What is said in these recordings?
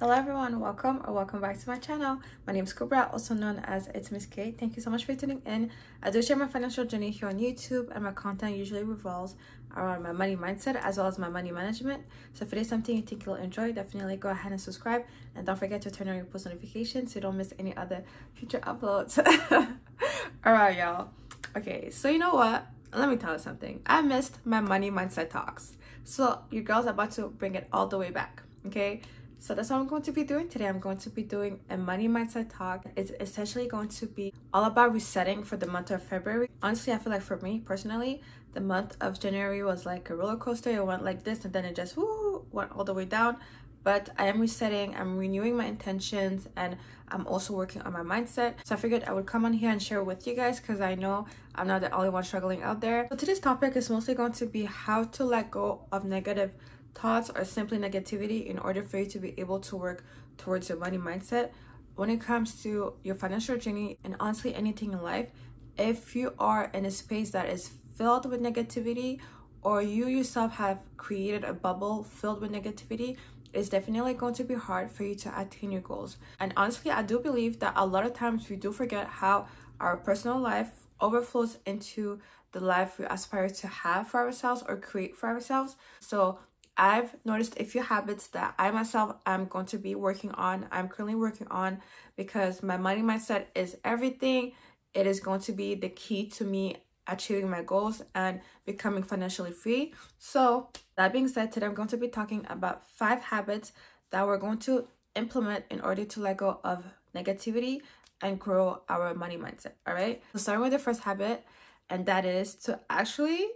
Hello everyone, welcome or welcome back to my channel. My name is Kubra, also known as It's Miss K. Thank you so much for tuning in. I do share my financial journey here on YouTube and my content usually revolves around my money mindset as well as my money management. So if it is something you think you'll enjoy, definitely go ahead and subscribe and don't forget to turn on your post notifications so you don't miss any other future uploads. Alright y'all. Okay, so you know what? Let me tell you something. I missed my money mindset talks. So your girl's are about to bring it all the way back. Okay so that's what I'm going to be doing today. I'm going to be doing a money mindset talk. It's essentially going to be all about resetting for the month of February. Honestly, I feel like for me personally, the month of January was like a roller coaster. It went like this and then it just woo, went all the way down. But I am resetting, I'm renewing my intentions, and I'm also working on my mindset. So I figured I would come on here and share with you guys because I know I'm not the only one struggling out there. So today's topic is mostly going to be how to let go of negative thoughts are simply negativity in order for you to be able to work towards your money mindset. When it comes to your financial journey and honestly anything in life if you are in a space that is filled with negativity or you yourself have created a bubble filled with negativity it's definitely going to be hard for you to attain your goals. And honestly i do believe that a lot of times we do forget how our personal life overflows into the life we aspire to have for ourselves or create for ourselves. So I've noticed a few habits that I myself am going to be working on. I'm currently working on because my money mindset is everything. It is going to be the key to me achieving my goals and becoming financially free. So, that being said, today I'm going to be talking about five habits that we're going to implement in order to let go of negativity and grow our money mindset. All right. So, starting with the first habit, and that is to actually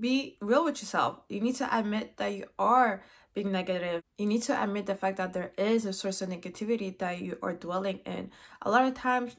be real with yourself. You need to admit that you are being negative. You need to admit the fact that there is a source of negativity that you are dwelling in. A lot of times,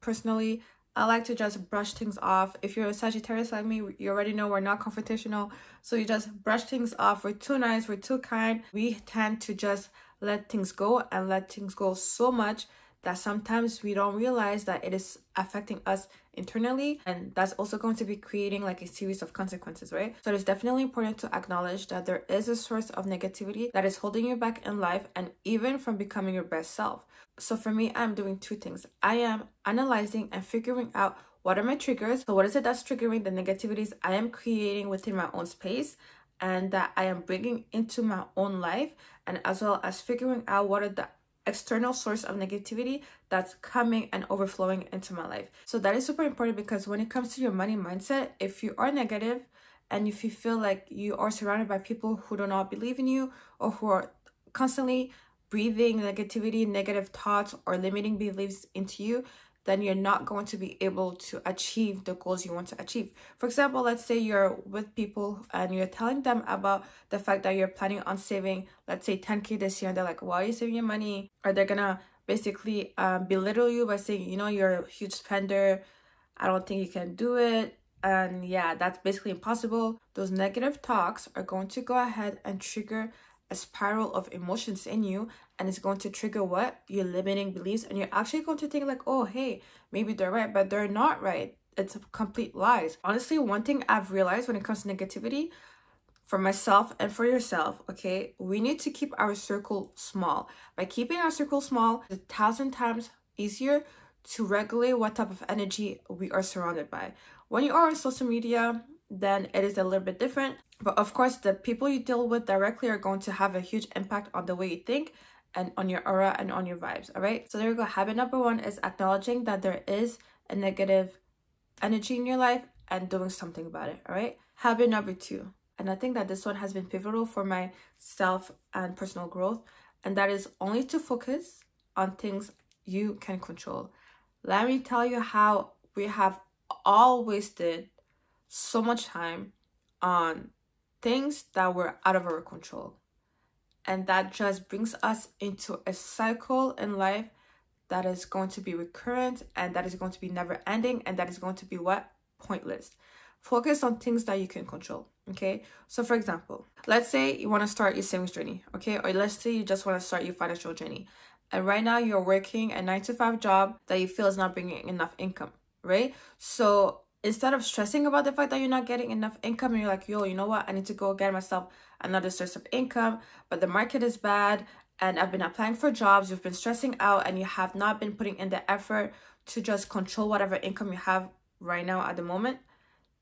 personally, I like to just brush things off. If you're a Sagittarius like me, you already know we're not confrontational. So you just brush things off. We're too nice, we're too kind. We tend to just let things go and let things go so much that sometimes we don't realize that it is affecting us internally and that's also going to be creating like a series of consequences right? So it's definitely important to acknowledge that there is a source of negativity that is holding you back in life and even from becoming your best self. So for me i'm doing two things. I am analyzing and figuring out what are my triggers. So what is it that's triggering the negativities i am creating within my own space and that i am bringing into my own life? And as well as figuring out what are the external source of negativity that's coming and overflowing into my life. So that is super important because when it comes to your money mindset, if you are negative and if you feel like you are surrounded by people who do not believe in you or who are constantly breathing negativity, negative thoughts, or limiting beliefs into you, then you're not going to be able to achieve the goals you want to achieve. For example, let's say you're with people and you're telling them about the fact that you're planning on saving, let's say 10k this year, and they're like, why are you saving your money? Or they're gonna basically um, belittle you by saying, you know, you're a huge spender. I don't think you can do it. And yeah, that's basically impossible. Those negative talks are going to go ahead and trigger a spiral of emotions in you and it's going to trigger what? Your limiting beliefs and you're actually going to think like oh hey maybe they're right but they're not right. It's a complete lies. Honestly one thing i've realized when it comes to negativity for myself and for yourself okay we need to keep our circle small. By keeping our circle small it's a thousand times easier to regulate what type of energy we are surrounded by. When you are on social media then it is a little bit different. But of course, the people you deal with directly are going to have a huge impact on the way you think and on your aura and on your vibes. All right. So there you go. Habit number one is acknowledging that there is a negative energy in your life and doing something about it. All right. Habit number two. And I think that this one has been pivotal for my self and personal growth. And that is only to focus on things you can control. Let me tell you how we have all wasted so much time on things that were out of our control. And that just brings us into a cycle in life that is going to be recurrent and that is going to be never ending and that is going to be what? Pointless. Focus on things that you can control. Okay. So, for example, let's say you want to start your savings journey. Okay. Or let's say you just want to start your financial journey. And right now you're working a nine to five job that you feel is not bringing enough income. Right. So, instead of stressing about the fact that you're not getting enough income and you're like, yo, you know what? I need to go get myself another source of income, but the market is bad and I've been applying for jobs, you've been stressing out, and you have not been putting in the effort to just control whatever income you have right now at the moment,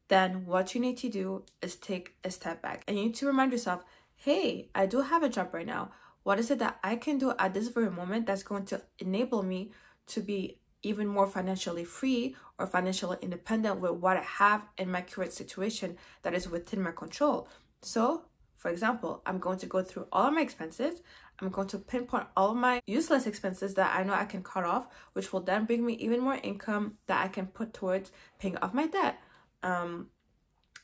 then what you need to do is take a step back and you need to remind yourself, hey, I do have a job right now. What is it that I can do at this very moment that's going to enable me to be even more financially free or financially independent with what I have in my current situation that is within my control? So, for example, I'm going to go through all of my expenses. I'm going to pinpoint all of my useless expenses that I know I can cut off, which will then bring me even more income that I can put towards paying off my debt, um,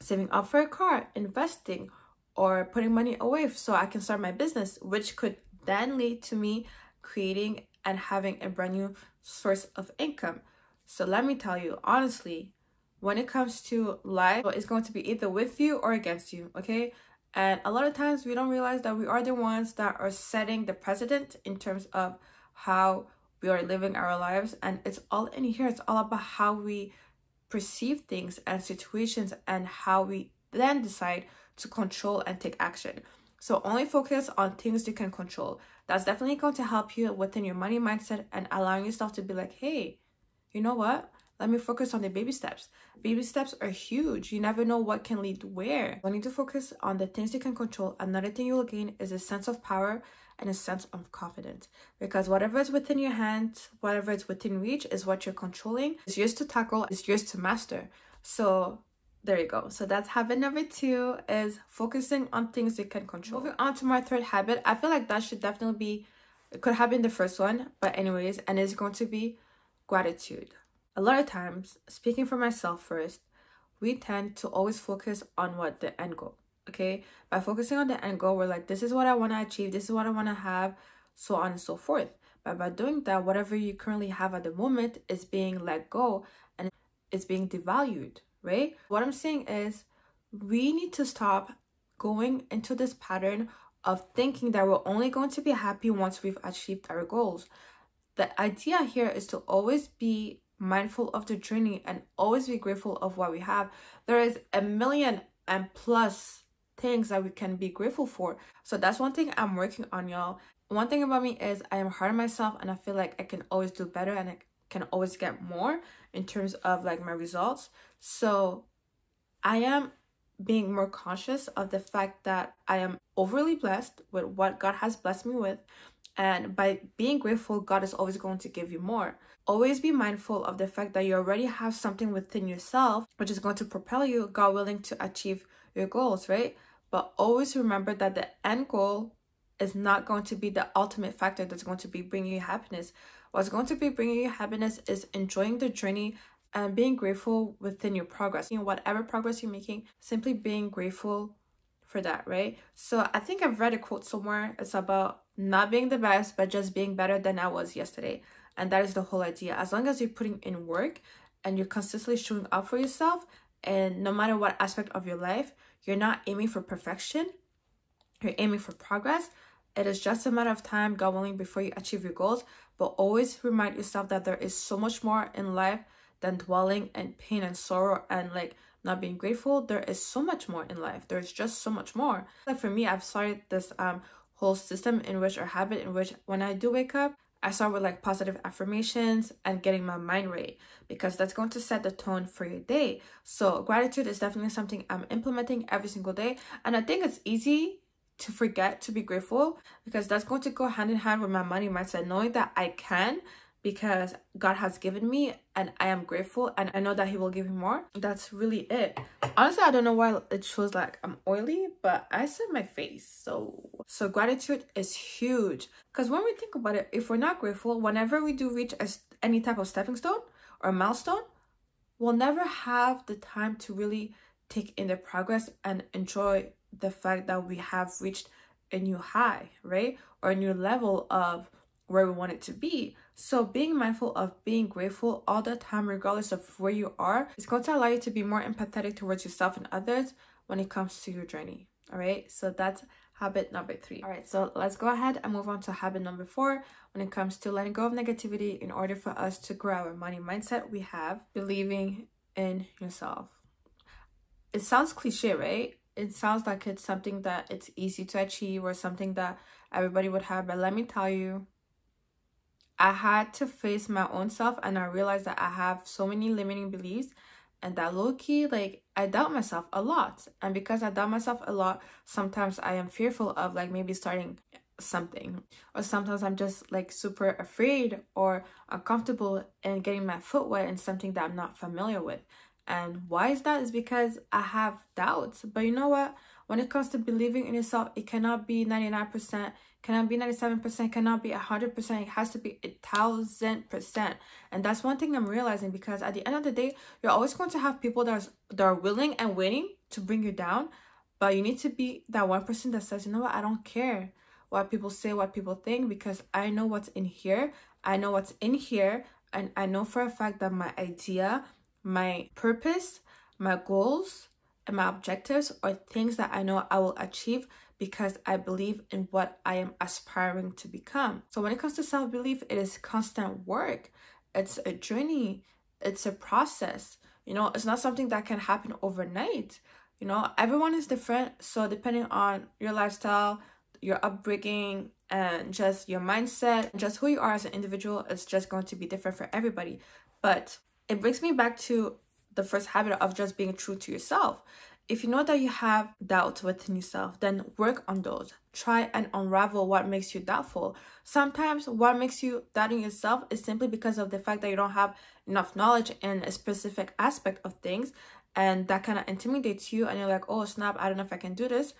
saving up for a car, investing, or putting money away so I can start my business, which could then lead to me creating and having a brand new source of income. So let me tell you, honestly, when it comes to life, it's going to be either with you or against you, okay? And a lot of times we don't realize that we are the ones that are setting the precedent in terms of how we are living our lives. And it's all in here, it's all about how we perceive things and situations and how we then decide to control and take action. So only focus on things you can control. That's definitely going to help you within your money mindset and allowing yourself to be like, hey, you know what? Let me focus on the baby steps. Baby steps are huge. You never know what can lead where. You need to focus on the things you can control. Another thing you will gain is a sense of power and a sense of confidence. Because whatever is within your hands, whatever is within reach is what you're controlling. It's yours to tackle, it's yours to master. So there you go. So that's habit number two is focusing on things you can control. Moving on to my third habit, I feel like that should definitely be, it could have been the first one, but anyways, and it's going to be gratitude. A lot of times, speaking for myself first, we tend to always focus on what the end goal. Okay, by focusing on the end goal, we're like, this is what I want to achieve, this is what I want to have, so on and so forth. But by doing that, whatever you currently have at the moment is being let go and it's being devalued right? What I'm saying is we need to stop going into this pattern of thinking that we're only going to be happy once we've achieved our goals. The idea here is to always be mindful of the journey and always be grateful of what we have. There is a million and plus things that we can be grateful for. So that's one thing I'm working on, y'all. One thing about me is I am hard on myself and I feel like I can always do better and I can always get more in terms of like my results. So I am being more conscious of the fact that I am overly blessed with what God has blessed me with. And by being grateful, God is always going to give you more. Always be mindful of the fact that you already have something within yourself which is going to propel you, God willing, to achieve your goals, right? But always remember that the end goal is not going to be the ultimate factor that's going to be bringing you happiness. What's going to be bringing you happiness is enjoying the journey and being grateful within your progress. You know, whatever progress you're making, simply being grateful for that, right? So I think I've read a quote somewhere. It's about not being the best, but just being better than I was yesterday. And that is the whole idea. As long as you're putting in work and you're consistently showing up for yourself, and no matter what aspect of your life, you're not aiming for perfection, you're aiming for progress. It is just a matter of time, God willing, before you achieve your goals. But always remind yourself that there is so much more in life than dwelling in pain and sorrow and like not being grateful. There is so much more in life. There's just so much more. Like for me, I've started this um whole system in which or habit in which when I do wake up, I start with like positive affirmations and getting my mind right because that's going to set the tone for your day. So gratitude is definitely something I'm implementing every single day. And I think it's easy to forget to be grateful because that's going to go hand in hand with my money mindset, knowing that I can because God has given me and I am grateful and I know that he will give me more. That's really it. Honestly, I don't know why it shows like I'm oily, but I said my face. So so gratitude is huge because when we think about it, if we're not grateful, whenever we do reach a, any type of stepping stone or milestone, we'll never have the time to really take in the progress and enjoy the fact that we have reached a new high, right? Or a new level of where we want it to be. So being mindful of being grateful all the time, regardless of where you are, is going to allow you to be more empathetic towards yourself and others when it comes to your journey. All right. So that's habit number three. All right. So let's go ahead and move on to habit number four. When it comes to letting go of negativity in order for us to grow our money mindset, we have believing in yourself. It sounds cliche, right? it sounds like it's something that it's easy to achieve or something that everybody would have. But let me tell you, I had to face my own self and I realized that I have so many limiting beliefs and that low key, like I doubt myself a lot. And because I doubt myself a lot, sometimes I am fearful of like maybe starting something. Or sometimes i'm just like super afraid or uncomfortable in getting my foot wet in something that i'm not familiar with. And why is that? Is because i have doubts. But you know what? When it comes to believing in yourself it cannot be 99% cannot be 97% cannot be 100% it has to be a thousand percent. And that's one thing i'm realizing because at the end of the day you're always going to have people that are, that are willing and waiting to bring you down but you need to be that one person that says you know what? I don't care what people say, what people think, because I know what's in here. I know what's in here, and I know for a fact that my idea, my purpose, my goals, and my objectives are things that I know I will achieve because I believe in what I am aspiring to become. So when it comes to self belief, it is constant work, it's a journey, it's a process. You know, it's not something that can happen overnight. You know, everyone is different. So, depending on your lifestyle, your upbringing and just your mindset, just who you are as an individual, it's just going to be different for everybody. But it brings me back to the first habit of just being true to yourself. If you know that you have doubts within yourself, then work on those. Try and unravel what makes you doubtful. Sometimes what makes you doubting yourself is simply because of the fact that you don't have enough knowledge in a specific aspect of things and that kind of intimidates you and you're like, oh snap, I don't know if I can do this.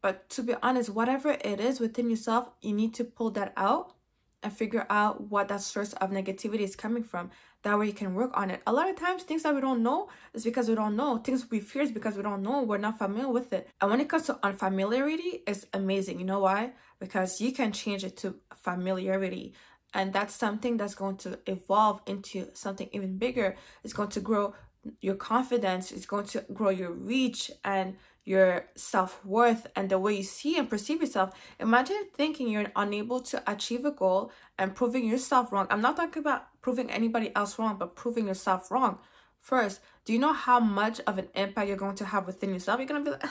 But to be honest, whatever it is within yourself, you need to pull that out and figure out what that source of negativity is coming from. That way you can work on it. A lot of times, things that we don't know is because we don't know. Things we fear is because we don't know. We're not familiar with it. And when it comes to unfamiliarity, it's amazing. You know why? Because you can change it to familiarity. And that's something that's going to evolve into something even bigger. It's going to grow your confidence. It's going to grow your reach and your self worth and the way you see and perceive yourself. Imagine thinking you're unable to achieve a goal and proving yourself wrong. I'm not talking about proving anybody else wrong, but proving yourself wrong. First, do you know how much of an impact you're going to have within yourself? You're to be like,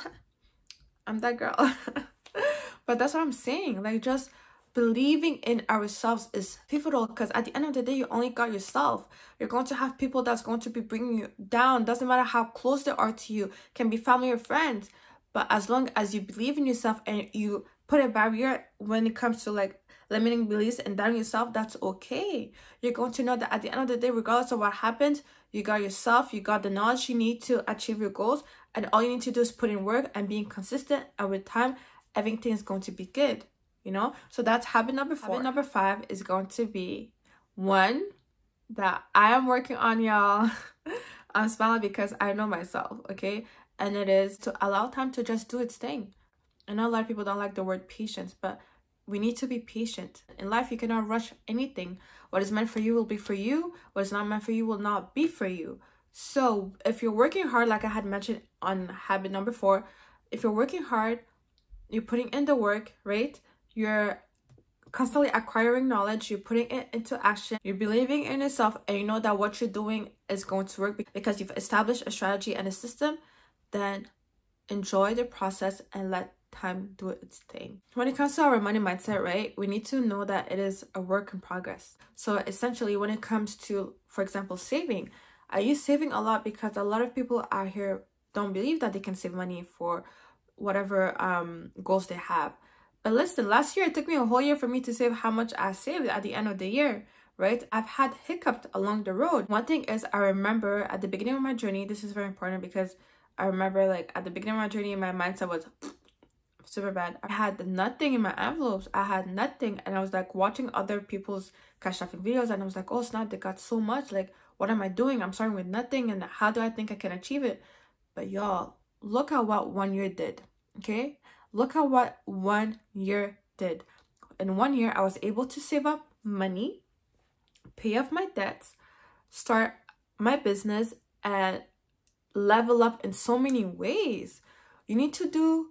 I'm that girl. but that's what I'm saying. Like, just believing in ourselves is pivotal because at the end of the day you only got yourself. You're going to have people that's going to be bringing you down. Doesn't matter how close they are to you. Can be family or friends. But as long as you believe in yourself and you put a barrier when it comes to like limiting beliefs and doubting yourself that's okay. You're going to know that at the end of the day regardless of what happens you got yourself you got the knowledge you need to achieve your goals and all you need to do is put in work and being consistent and with time everything is going to be good you know? So that's habit number four. habit number five is going to be one that i am working on y'all. I'm smiling because i know myself okay? And it is to allow time to just do its thing. I know a lot of people don't like the word patience but we need to be patient. In life you cannot rush anything. What is meant for you will be for you. What is not meant for you will not be for you. So if you're working hard like i had mentioned on habit number four if you're working hard you're putting in the work right you're constantly acquiring knowledge, you're putting it into action, you're believing in yourself, and you know that what you're doing is going to work because you've established a strategy and a system, then enjoy the process and let time do its thing. When it comes to our money mindset, right, we need to know that it is a work in progress. So essentially, when it comes to, for example, saving, I use saving a lot because a lot of people out here don't believe that they can save money for whatever um goals they have but listen, last year it took me a whole year for me to save how much I saved at the end of the year, right? I've had hiccups along the road. One thing is, I remember at the beginning of my journey, this is very important because I remember like at the beginning of my journey, my mindset was super bad. I had nothing in my envelopes. I had nothing. And I was like watching other people's cash stuffing videos and I was like, oh snap, they got so much. Like, what am I doing? I'm starting with nothing and how do I think I can achieve it? But y'all, look at what one year did. Okay? Look at what one year did. In one year, I was able to save up money, pay off my debts, start my business, and level up in so many ways. You need to do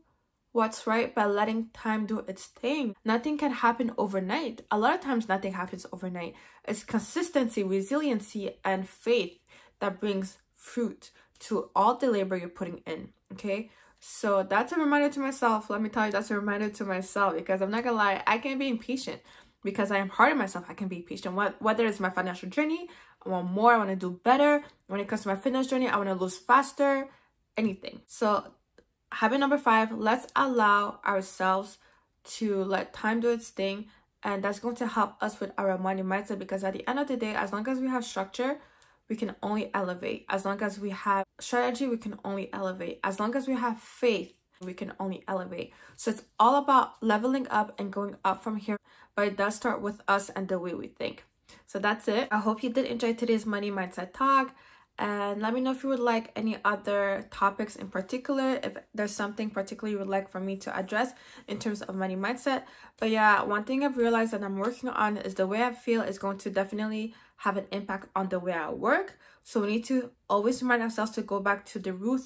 what's right by letting time do its thing. Nothing can happen overnight. A lot of times, nothing happens overnight. It's consistency, resiliency, and faith that brings fruit to all the labor you're putting in. Okay. So that's a reminder to myself. Let me tell you, that's a reminder to myself because I'm not gonna lie, I can be impatient because I am hard on myself. I can be patient. Whether it's my financial journey, I want more, I want to do better. When it comes to my fitness journey, I want to lose faster, anything. So, habit number five, let's allow ourselves to let time do its thing. And that's going to help us with our money mindset because at the end of the day, as long as we have structure, we can only elevate. As long as we have strategy, we can only elevate. As long as we have faith, we can only elevate. So it's all about leveling up and going up from here, but it does start with us and the way we think. So that's it. I hope you did enjoy today's money mindset talk. And let me know if you would like any other topics in particular, if there's something particular you would like for me to address in terms of money mindset. But yeah, one thing I've realized that I'm working on is the way I feel is going to definitely have an impact on the way I work. So we need to always remind ourselves to go back to the root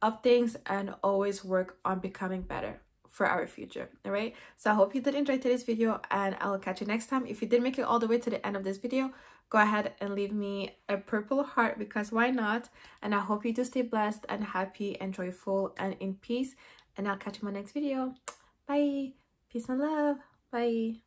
of things and always work on becoming better for our future all right so i hope you did enjoy today's video and i will catch you next time if you did make it all the way to the end of this video go ahead and leave me a purple heart because why not? And i hope you do stay blessed and happy and joyful and in peace. And i'll catch you in my next video. Bye. Peace and love. Bye